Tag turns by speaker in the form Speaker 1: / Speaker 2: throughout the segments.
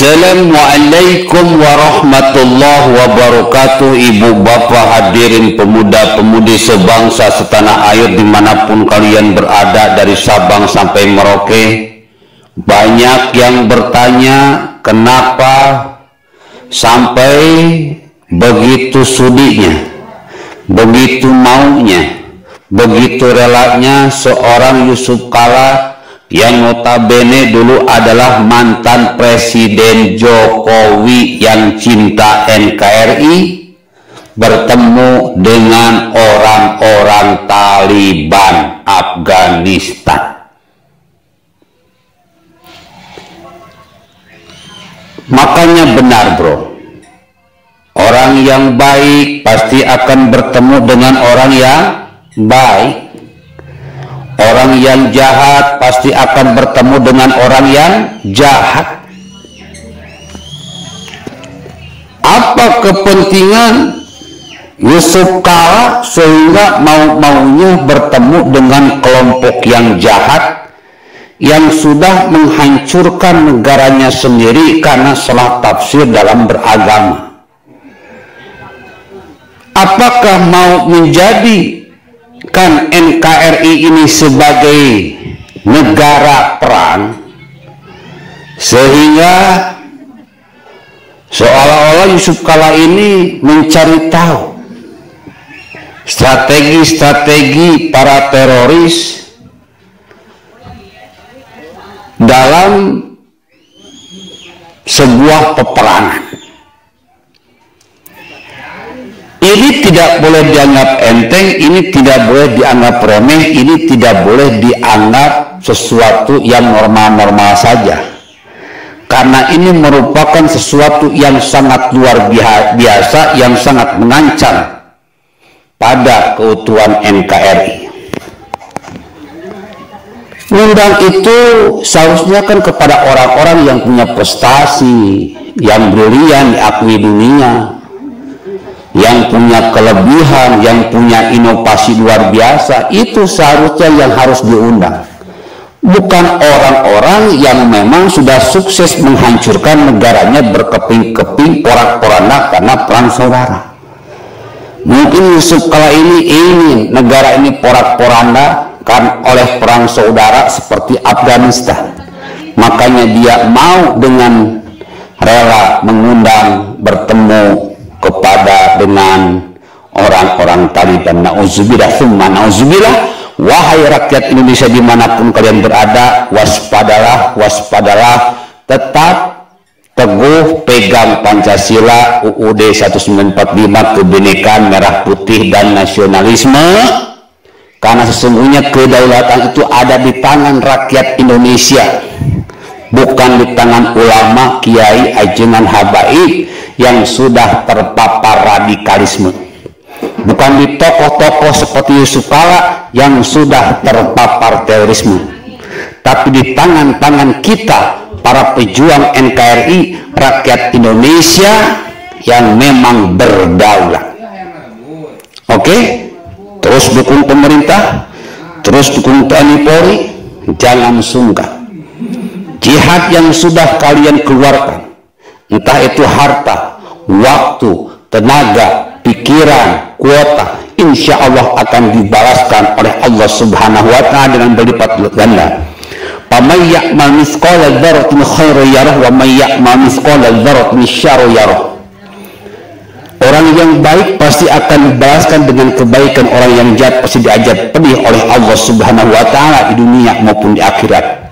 Speaker 1: Assalamualaikum warahmatullahi wabarakatuh. Ibu bapak hadirin pemuda-pemudi sebangsa setanah air di mana pun kalian berada dari Sabang sampai Merauke. Banyak yang bertanya kenapa sampai begitu sudinya Begitu maunya Begitu relanya seorang Yusuf Kala yang notabene dulu adalah mantan Presiden Jokowi yang cinta NKRI bertemu dengan orang-orang Taliban Afghanistan. Makanya benar bro, orang yang baik pasti akan bertemu dengan orang yang baik Orang yang jahat pasti akan bertemu dengan orang yang jahat. Apa kepentingan Yusuf Kala sehingga mau-maunya bertemu dengan kelompok yang jahat yang sudah menghancurkan negaranya sendiri karena salah tafsir dalam beragama. Apakah mau menjadi kan NKRI ini sebagai negara perang sehingga seolah-olah Yusuf Kala ini mencari tahu strategi-strategi para teroris dalam sebuah peperangan ini tidak boleh dianggap enteng, ini tidak boleh dianggap remeh, ini tidak boleh dianggap sesuatu yang normal-normal saja. Karena ini merupakan sesuatu yang sangat luar biasa, yang sangat mengancam pada keutuhan NKRI. Undang itu seharusnya kan kepada orang-orang yang punya prestasi, yang brilian diakui dunia, yang punya kelebihan, yang punya inovasi luar biasa, itu seharusnya yang harus diundang. Bukan orang-orang yang memang sudah sukses menghancurkan negaranya berkeping-keping porak-poranda karena perang saudara. Mungkin Yusuf kala ini ingin negara ini porak-poranda kan oleh perang saudara seperti Afghanistan. Makanya dia mau dengan rela mengundang bertemu kepada dengan orang-orang Taliban na'udzubillah. Summa na'udzubillah. Wahai rakyat Indonesia di mana pun kalian berada waspadalah waspadalah. Tetap teguh pegang Pancasila UUD 1945 kebinekaan merah putih dan nasionalisme. Karena sesungguhnya kedaulatan itu ada di tangan rakyat Indonesia bukan di tangan ulama, kiai, ajengan habaib yang sudah terpapar radikalisme. Bukan di tokoh-tokoh seperti Yusuf Kala yang sudah terpapar terorisme tapi di tangan-tangan kita para pejuang NKRI rakyat Indonesia yang memang berdaulat. Oke? Terus dukung pemerintah terus dukung TNI Polri jangan sungkan. Jihad yang sudah kalian keluarkan entah itu harta, waktu, tenaga, pikiran, kuota, insya Allah akan dibalaskan oleh Allah Subhanahu wa taala dengan berlipat ganda. Faman ya'mal mithqala dzarratin khairan yarah wa man ya'mal mithqala dzarratin syarran yarah. Orang yang baik pasti akan dibalaskan dengan kebaikan, orang yang jahat pasti diajar pedih oleh Allah Subhanahu wa taala di dunia maupun di akhirat.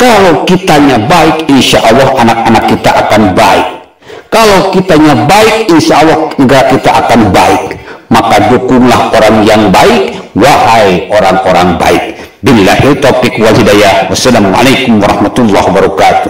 Speaker 1: Kalau kitanya baik, insya Allah anak-anak kita akan baik. Kalau kitanya baik, insya Allah negara kita akan baik. Maka dukunglah orang yang baik, wahai orang-orang baik. Billahi taufiq wal hidayah. Wassalamualaikum warahmatullahi wabarakatuh.